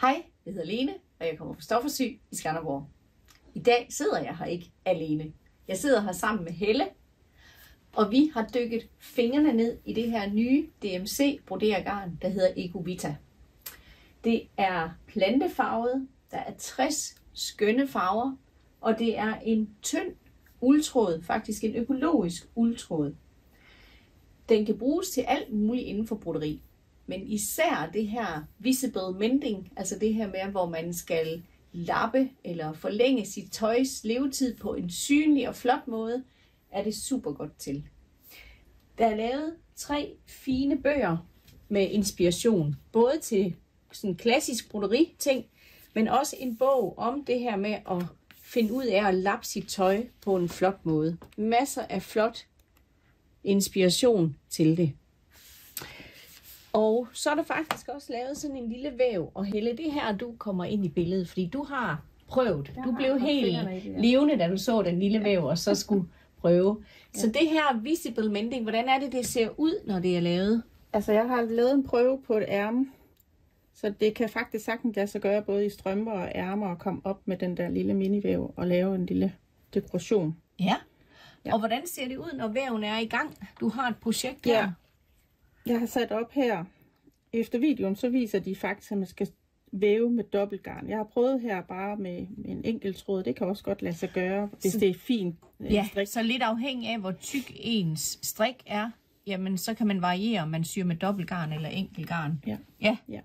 Hej, jeg hedder Lene, og jeg kommer fra Stoffersyg i Skanderborg. I dag sidder jeg her ikke alene. Jeg sidder her sammen med Helle, og vi har dykket fingrene ned i det her nye DMC brodergarn, der hedder Ecovita. Det er plantefarvet, der er 60 skønne farver, og det er en tynd uldtråd, faktisk en økologisk uldtråd. Den kan bruges til alt muligt inden for broderi. Men især det her visible mending, altså det her med, hvor man skal lappe eller forlænge sit tøjs levetid på en synlig og flot måde, er det super godt til. Der er lavet tre fine bøger med inspiration, både til sådan klassisk broderi-ting, men også en bog om det her med at finde ud af at lappe sit tøj på en flot måde. Masser af flot inspiration til det. Og så er der faktisk også lavet sådan en lille væv, og Helle, det her, du kommer ind i billedet, fordi du har prøvet. Du blev helt levende, da du så den lille væv, og så skulle prøve. Så det her visible mending, hvordan er det, det ser ud, når det er lavet? Altså, jeg har lavet en prøve på et ærme, så det kan faktisk sagtens lade sig gøre både i strømper og ærmer og komme op med den der lille minivæv og lave en lille dekoration. Ja. ja. Og hvordan ser det ud, når væven er i gang? Du har et projekt Ja. Jeg har sat op her. Efter videoen, så viser de faktisk, at man skal væve med dobbeltgarn. Jeg har prøvet her bare med, en enkelt tråd. Det kan også godt lade sig gøre, hvis Så- det er fint øh, Ja, strik. så lidt afhængig af, hvor tyk ens strik er, jamen så kan man variere, om man syr med dobbeltgarn eller enkeltgarn. Ja. Ja. Ja.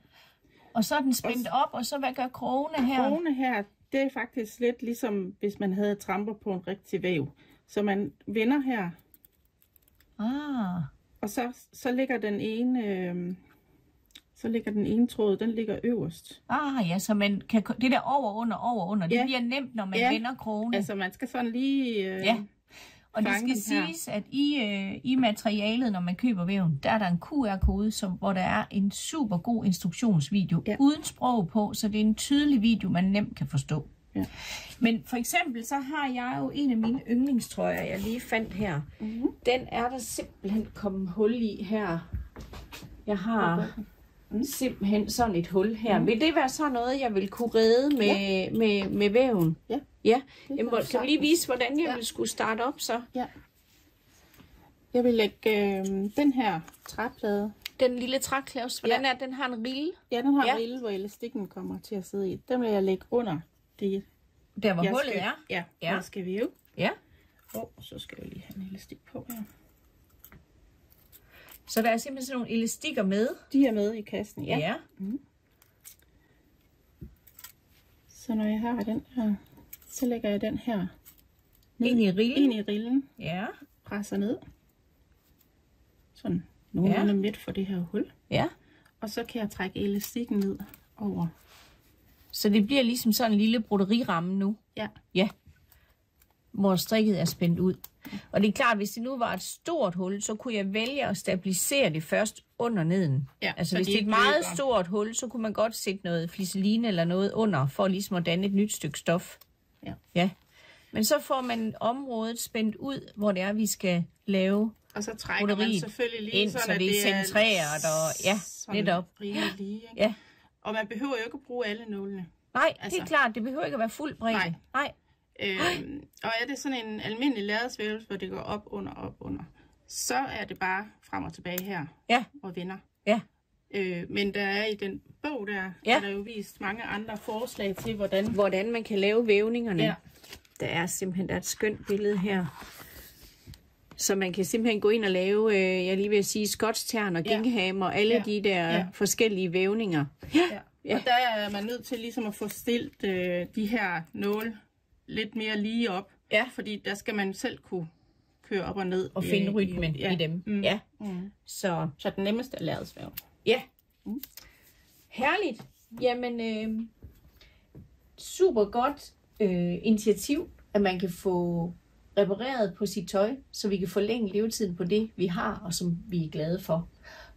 Og så er den spændt op, og så hvad gør krogene her? Krogene her, det er faktisk lidt ligesom, hvis man havde tramper på en rigtig væv. Så man vender her, Ah, og så, så ligger den ene... Øh, så ligger den ene tråd, den ligger øverst. ah ja, så man kan, det der over, under, over, under, det Ja. bliver nemt, når man Ja. vender krogene. Altså, man skal sådan lige... Øh, Ja. Og det skal siges, at i, øh, i materialet, når man køber væven, der er der en QR-kode, som, hvor der er en super god instruktionsvideo, Ja. uden sprog på, så det er en tydelig video, man nemt kan forstå. Ja. Men for eksempel, så har jeg jo en af mine yndlingstrøjer, jeg lige fandt her. Mhm. Den er der simpelthen kommet hul i her. Jeg har Mm. simpelthen sådan et hul her. Vil det være sådan noget, jeg vil kunne redde med, med, med væven? Ja. Ja, Jamen, kan du lige vise, hvordan jeg Ja. vil skulle starte op så? Ja. Jeg vil lægge øh, den her træplade. Den lille træklaus, hvordan er den har en rille, Ja, den har Ja. ja. rille, hvor elastikken kommer til at sidde i. Den vil jeg lægge under det. der hvor jeg hullet skal, er. Ja, Ja. jeg skal væve. Ja. Og så skal jeg lige have en elastik på her. Så der er simpelthen sådan nogle elastikker med. De er med i kassen, ja. ja. Så når jeg har den her, så lægger jeg den her ned Ind i rillen. ind i rillen, Ja. presser ned. Sådan nogenlunde ja. midt for det her hul. Ja. Og så kan jeg trække elastikken ned over. Så det bliver ligesom sådan en lille broderiramme nu. Ja. Ja. Hvor strikket er spændt ud. Og det er klart, hvis det nu var et stort hul, så kunne jeg vælge at stabilisere det først under neden. Ja, altså så hvis de det er et meget løber. stort hul, så kunne man godt sætte noget fliseline eller noget under, for ligesom at danne et nyt stykke stof. Ja. Ja. Men så får man området spændt ud, hvor det er, vi skal lave Og så trækker man selvfølgelig lige ind, sådan, så at det er centreret og- ja, netop. rimelig lige. Ikke? Ja. Og man behøver jo ikke at bruge alle nålene. Nej, altså, det er Altså- klart, det behøver ikke at være fuld bredde. Nej. Nej. Øhm, og er det sådan en almindelig lærredsvævelse, hvor det går op, under, op, under, så er det bare frem og tilbage her Ja, og vender. ja. Øh, men der er i den bog der, ja. er der jo vist mange andre forslag til, hvordan... Hvordan man kan lave vævningerne. Ja. Der er simpelthen der er et skønt billede her. Så man kan simpelthen gå ind og lave, øh, jeg lige vil sige, skotstern og Ja. gingham og alle Ja. de der Ja. forskellige vævninger. Ja. Ja. Ja. Og der er man nødt til ligesom at få stilt øh, de her nåle lidt mere lige op. Ja. Fordi der skal man selv kunne køre op og ned. Og øh, finde rytmen ja. i dem. Mm. Ja. Mm. Så Så den nemmeste er lærredsvæv. ja. Herligt. Jamen, øh, super godt øh, initiativ, at man kan få repareret på sit tøj, så vi kan forlænge levetiden på det, vi har, og som vi er glade for.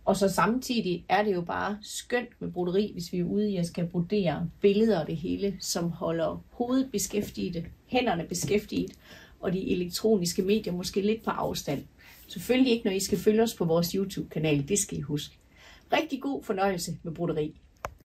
Og så samtidig er det jo bare skønt med broderi, hvis vi er ude i at skal brodere billeder og det hele, som holder hovedet beskæftiget, hænderne beskæftiget, og de elektroniske medier måske lidt på afstand. Selvfølgelig ikke, når I skal følge os på vores YouTube-kanal, det skal I huske. Rigtig god fornøjelse med broderi.